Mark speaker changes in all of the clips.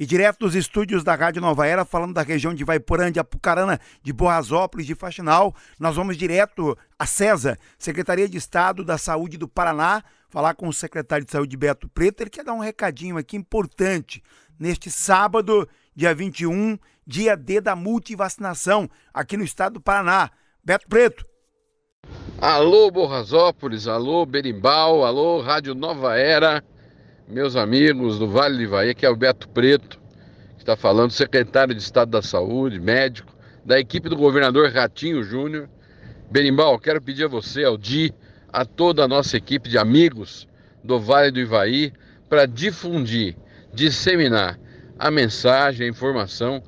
Speaker 1: E direto dos estúdios da Rádio Nova Era, falando da região de Vaiporã, de Apucarana, de Borrasópolis, de Faxinal, nós vamos direto a CESA, Secretaria de Estado da Saúde do Paraná, falar com o secretário de Saúde Beto Preto. Ele quer dar um recadinho aqui importante neste sábado, dia 21, dia D da multivacinação, aqui no estado do Paraná. Beto Preto.
Speaker 2: Alô Borrasópolis, alô Berimbau, alô Rádio Nova Era meus amigos do Vale do Ivaí, que é o Beto Preto, que está falando, secretário de Estado da Saúde, médico, da equipe do governador Ratinho Júnior. Berimbau, quero pedir a você, ao Di, a toda a nossa equipe de amigos do Vale do Ivaí, para difundir, disseminar a mensagem, a informação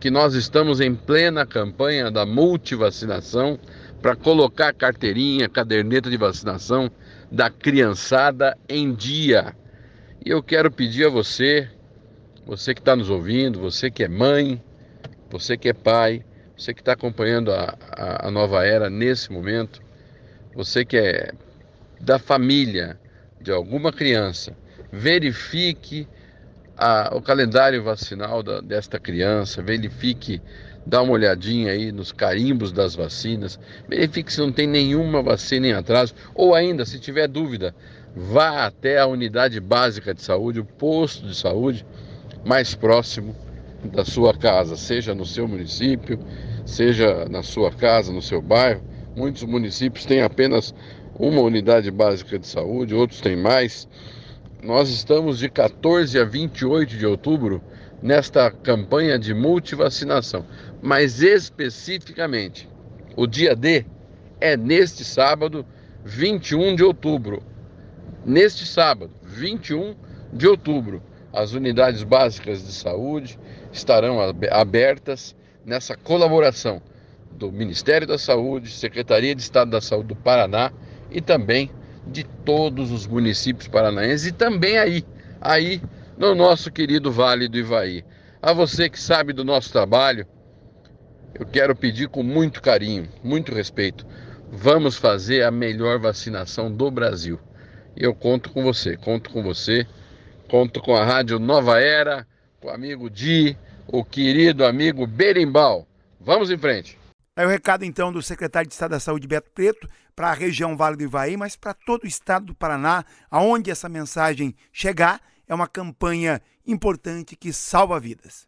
Speaker 2: que nós estamos em plena campanha da multivacinação para colocar carteirinha, caderneta de vacinação da criançada em dia. E eu quero pedir a você, você que está nos ouvindo, você que é mãe, você que é pai, você que está acompanhando a, a, a, nova era nesse momento, você que é da família de alguma criança, verifique a, o calendário vacinal da, desta criança, verifique, dá uma olhadinha aí nos carimbos das vacinas, verifique se não tem nenhuma vacina em atraso, ou ainda, se tiver dúvida, vá até a unidade básica de saúde, o posto de saúde mais próximo da sua casa, seja no seu município, seja na sua casa, no seu bairro. Muitos municípios têm apenas uma unidade básica de saúde, outros têm mais. Nós estamos de 14 a 28 de outubro nesta campanha de multivacinação, mas especificamente o dia D é neste sábado, 21 de outubro, Neste sábado, 21 de outubro, as unidades básicas de saúde estarão abertas nessa colaboração do Ministério da Saúde, Secretaria de Estado da Saúde do Paraná e também de todos os municípios paranaenses e também aí, aí no nosso querido Vale do Ivaí. A você que sabe do nosso trabalho, eu quero pedir com muito carinho, muito respeito, vamos fazer a melhor vacinação do Brasil. Eu conto com você, conto com você, conto com a Rádio Nova Era, com o amigo Di, o querido amigo Berimbau. Vamos em frente.
Speaker 1: É o recado então do secretário de Estado da Saúde, Beto Preto, para a região Vale do Ivaí, mas para todo o estado do Paraná, aonde essa mensagem chegar, é uma campanha importante que salva vidas.